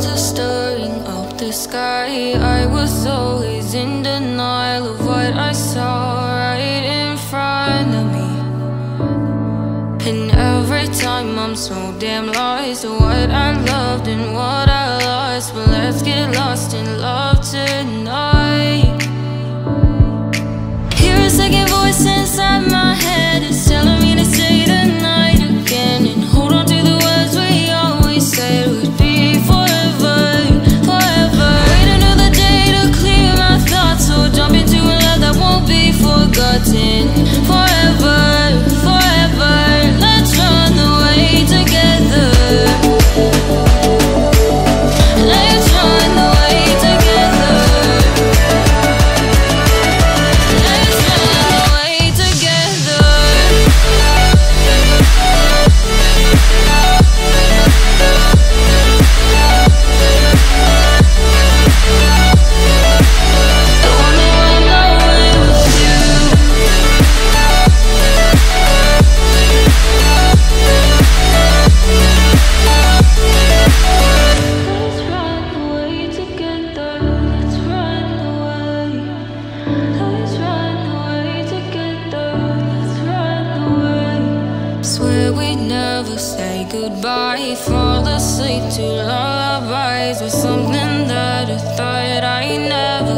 clouds are stirring up the sky. I was always in denial of what I saw right in front of me. And every time I'm so damn lost What I loved and what I lost goodbye. Fall asleep to lullabies With something that I thought I never